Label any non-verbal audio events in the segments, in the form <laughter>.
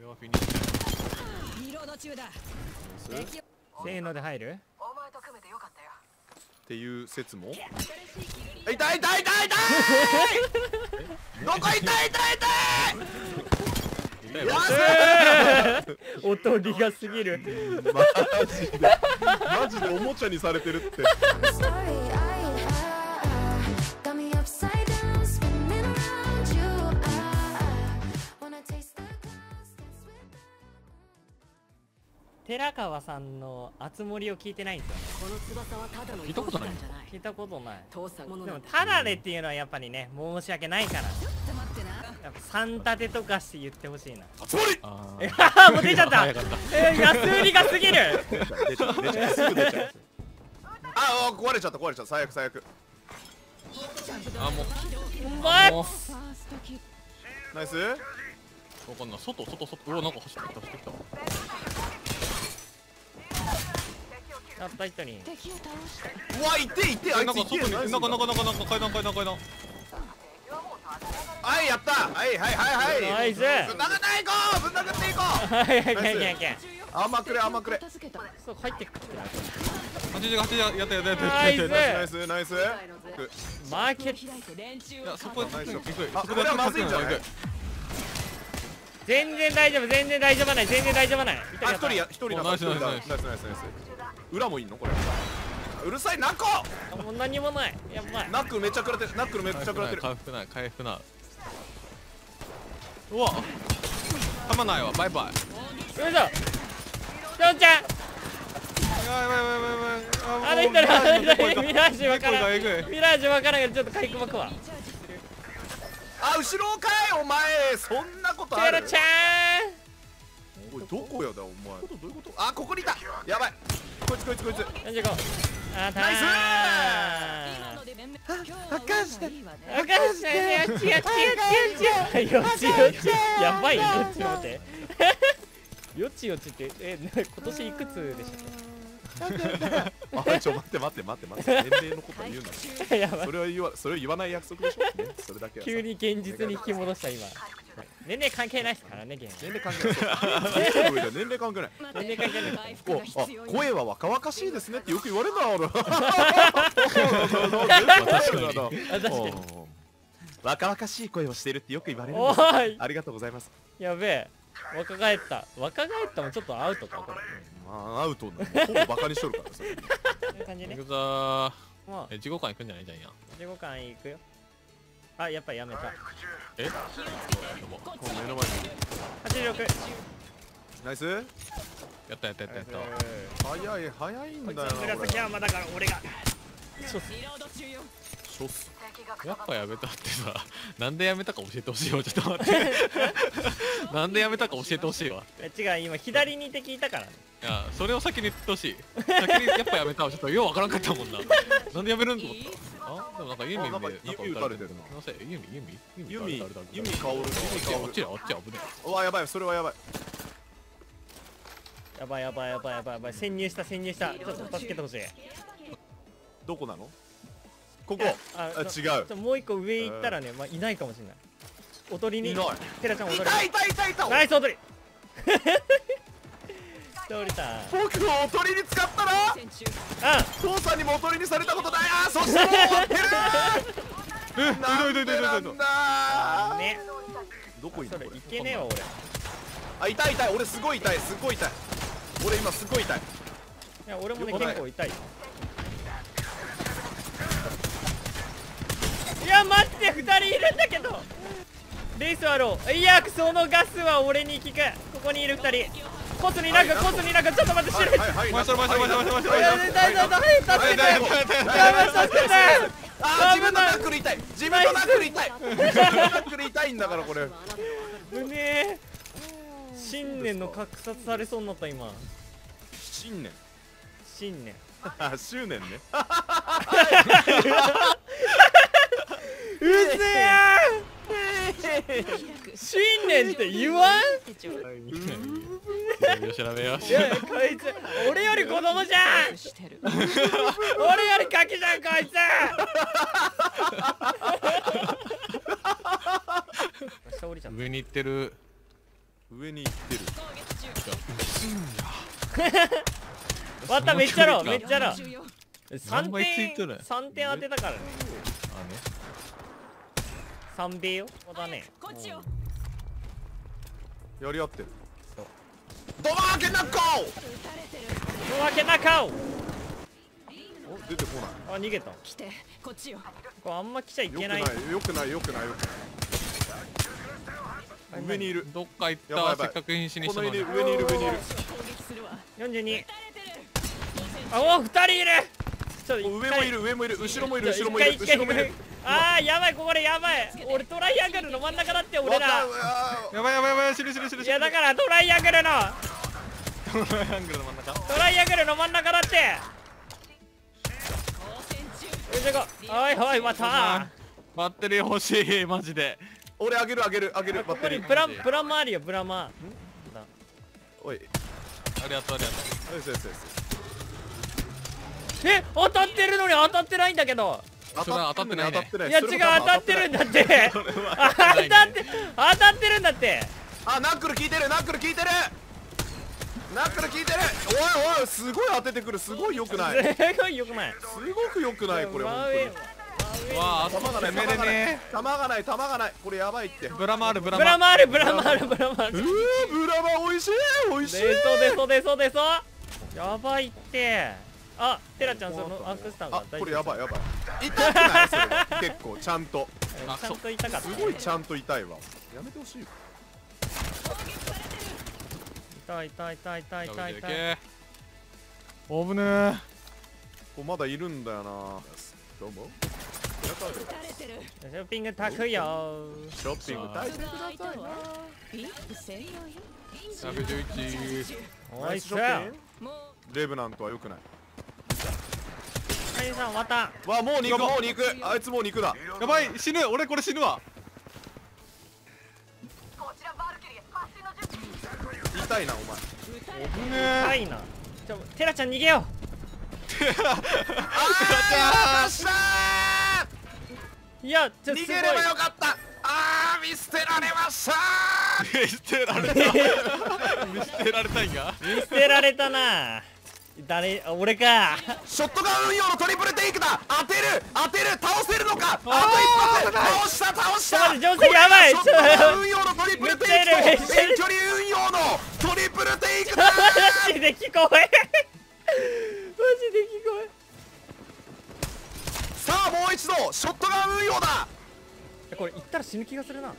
れはフィニッシュリロード中だ。せーので入る？お前と組めてよかったよ。ていう説も？痛い痛い痛い痛いどこ痛い痛い！痛い痛いわおとりがすぎる。マジで。マジでおもちゃにされてるって寺川さんの「あつ森」を聞いてないんですよね。この翼はただの聞いたことない。聞いたことない。でもなんだタラレっていうのはやっぱりね申し訳ないから。ちょっと待ってな。やっぱ三立てとかして言ってほしいな。あつ森あえははもう出ちゃった。えー、安売りがすぎる。<laughs> ああ壊れちゃった壊れちゃった。最悪最悪。あもうマもうナイス。わかんない。外外外。うわなんか走ってきた走ってきたやった人に。敵を倒したうわいていてあいつえなんか外になんかなんかなんかなんか階段階段階段はいやったはいはいはいはいナイスぶん殴っていこうぶん殴っていこうはいはいはいはいはい甘くれ甘くれそう入ってくってな80 80やったやったやったナイスナイスナイスくマーケット開いやそこ行くナイス行くあそこれはまずいんじゃない全然大丈夫全然大丈夫ない全然大丈夫ないあ一人や一人だおナイスナイスナイスナイスナイス裏もいんのこれ？うるさいナコあもう何もない。やばい。ナックルめっちゃ食らってる。ナックルめっちゃ食らってる。回復ない回復な。いうわ。弾ないわ。バイバイ。よいしょ。しょんちゃん。やばいやばいやばいやばい。あの人のあの人ミラージュわからん。ミラージュわからんけどちょっと回復巻くわあ後ろかいお前。そんなことある？チェロちゃおいどこやだお前。どういうこと？あここにいた。やばいこいつこいつこいつ。ーん45あナイス今ので弁明今日は運がいいわねあかんしないよちよちよちよちよちよちやばいよちよってよちよちってえな今年いくつでしたあちょ待って待って待って待って。年齢のこと言うな。<laughs> それは言わそれを言わない約束でしょ？ねそれだけ急に現実に引き戻した今年齢関係ないですからねゲーム。年齢関係ない。年齢関係ない。<laughs> 年齢関係ない。声は若々しいですねってよく言われるな俺 <laughs> 確かに。あ確かに。若々しい声をしてるってよく言われるありがとうございます。やべえ。若返った。若返ったもちょっとアウトかこれ。まあアウトなのほぼバカにしとるからそれ <laughs> こういう感じね。行くぞえ地獄館行くんじゃない？じゃんや。15巻いくよあやっぱやめた。え？もう目の前に。86ナイス。やったやったやったやった。早い早いんだよ。な紫山だから俺が。リロード中よショスやっぱやめたってさなんでやめたか教えてほしいわ。ちょっと待って。<laughs> なんでやめたか教えてほしいわ。え違う今左に敵いたからね。いやそれを先に言ってほしい。先にやっぱやめたわ。ちょっとようわからんかったもんな。なんでやめるんと思ったあでもなんかユーミなんか指打たれてる。な。すいませんユーミンユーミンユユミ誰誰誰ユミ香るユミ香るあっちやあっちや危ねうわやばいそれはやばいやばいやばいやばいやばいやばい潜入した潜入したちょっと助けてほしいどこなのここああ違うもう一個上行ったらね、まあ、いないかもしれないおとりにいないテラちゃんおとり痛い痛い痛い痛いナイスおとり倒れた僕をおとりに使ったら？あ。父さんにもおとりにされたことない。あーそしてもう終わってる。えなんでなんだ。ね。どこいんの？これそれ。いけねえわ俺。あ痛い痛い。俺すごい痛い。すごい痛い。俺今すごい痛い。いや俺もね結構痛い。いや待って2人いるんだけどレイスあろういやそのガスは俺に効く。ここにいる2人。コスになんかはいコスになんかちょっと待ってはい白いはいはい。回した回した回した回した回したいや痛い。痛い痛いあー自分のナックル痛い。自分のナックル痛い。自分のナックル痛いんだからこれ。うねえ。新年の格殺されそうになった今。新年。新年。<laughs> あ執念ね <laughs> うぜや新年って言わん？よ調べよういやこいつ俺より子供じゃん。俺よりガキじゃんこいつ。上に行ってる。上に行ってる。<laughs> わっためっちゃろめっちゃろ重要3何倍つい点とる三点当てたからね3米よ。そうだね。こっちよやり合ってる。そうドマーケナッコ撃たれてるのわけなかおお出てこない。あ逃げた。来てこっちよこれあんま来ちゃいけない。いよくないよくないよくない。上にいる。どっか行った。せっかく瀕死にしたのに。上に上にいる上にいる。攻撃するわ42撃たれてる。あお二人いる。ちょっとお上もいる上もいる。後ろもいる後ろもいる後ろもいるあーやばいこれやばい。俺トライアングルの真ん中だって俺ら。やばいやばいやばい死ぬ死ぬ死ぬいやだからトライアングルの。らアングルの真ん中。トライアングルの真ん中だって。よいしょこおいおいまた。バッテリー欲しいマジで。俺あげるあげるあげるバッテリー。プラプラマあるよプラマおい。ありがとうありがとよしよしよし。え当たってるのに当たってないんだけどそれは当たってないね。当たってない。いや違う当たってるんだって。当たって当たってるんだって。あナックル効いてるナックル効いてる。ナックル効いてる。おいおいすごい当ててくる。すごい良くない。すすごいよくない。ごく良くないこれ本当に。うわ。ああそこ弾がない。攻めれね弾がない弾がない。これやばいって。うブラマールブラブラママあるブラマあるブラマあるーブラマ美味しい美味しい。でそでそでそでそやばいってあテラちゃんそのアクスタンがあこれやばいいやばい。痛くないそれは。結構ちゃんと。あちゃんと痛かったすごいちゃんと痛いわ。やめてほしい痛い痛い痛い痛い痛い痛い。け。おぶねー。これまだいるんだよな。どうも。ショッピング炊くよ。ショッピング大事相手はビップ専用品111おいっすナイスショッピン？グもレブナントは良くないはいさん終わった。わもう肉。もう肉あいつもう肉だ。やばい死ぬ。俺これ死ぬわ。痛いなお前う撃たれおぶね痛ーいな。ちょテラちゃん逃げよ <laughs> あーしたういやちょー逃げればよかった。あー見捨てられました。<laughs> 見捨てられた。<laughs> 見捨てられたんや。見捨てられたな誰あ俺か。ショットガン運用のトリプルテイクだ。当てる。当てる。倒せるのか。あと一発。倒した。倒したやばい。これがショットガン運用のトリプルテイクと遠距離運用のトリプルテイクだ。マジで聞こえマジで聞こさあもう一度。ショットガン運用だ。えこれ行ったら死ぬ気がするな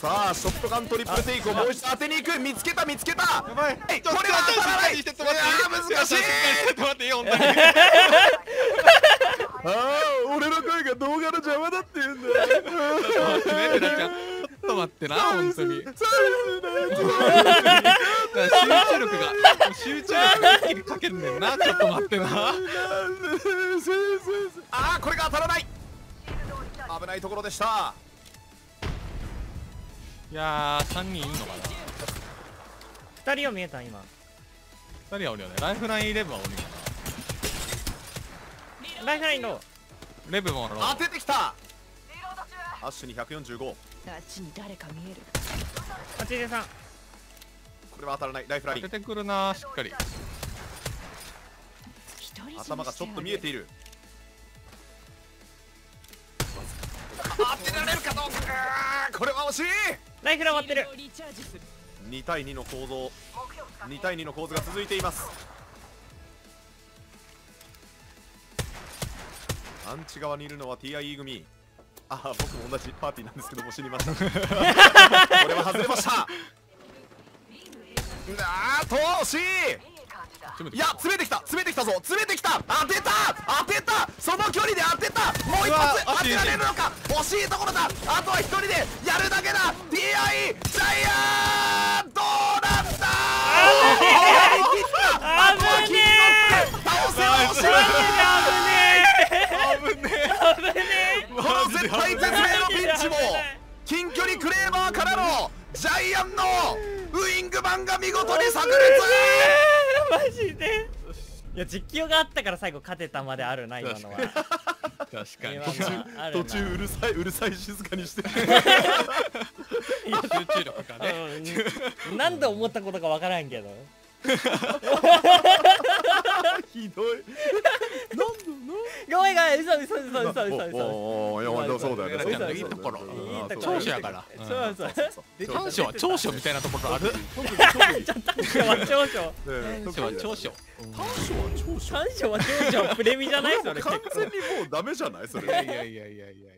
さあショットガントリプルテイクをもう一度当てに行く。見つけた見つけた。やばい。えこれは当たらない。いちょっと待ってやー難しい。ちょっと待ってよ本当にああ俺の声が動画の邪魔だって言うんだよ。ちょっと待ってな <laughs> 本当に。集中力が集中力一気にかけんねんなちょっと待ってな。ああこれが当たらない。危ないところでしたいやー3人いんのかな。二人は見えた今。2人はおるよね。ライフラインイレブンはおるよライフラインの。なレブンもおる当ててきた。アッシュに145あっちに誰か見える。83これは当たらない。ライフライン。出てくるなしっかり。頭がちょっと見えている当てられるかどうかこれは惜しい。ライフラ終わってる。リチャージする2対2の構造2対2の構図が続いています。アンチ側にいるのは TIE 組。ああ僕も同じパーティーなんですけども死にました。<laughs> これは外れました。あーっと惜しいいや詰めてきた。詰めてきたぞ。詰めてきた。当てた。当てた。その距離で当てた。もう一発当てられるのか。惜しいところだ。あとは一人でやるだけだ。TI ジャイアンどうなんだ。やり切ったあとはキック倒せ惜しい。危ね危ねこの絶対絶命のピンチも近距離クレーマーからのジャイアンのウイングマンが見事に炸裂マジで？いや実況があったから最後勝てたまであるな今のは。確かに。今途中途中うるさい <laughs> うるさい静かにして。集中力がね。うん。何度思ったことかわからんけど。<laughs> ひどいごめんごめん嘘嘘嘘嘘嘘嘘嘘いやまあそうだよねそうだよねいいところいいところ長所やからそうそう短所は長所みたいなところある特に特に短所は長所短所は長所短所は長所短所は長所プレミじゃないそれ完全にもうダメじゃないそれいやいやいやいやいや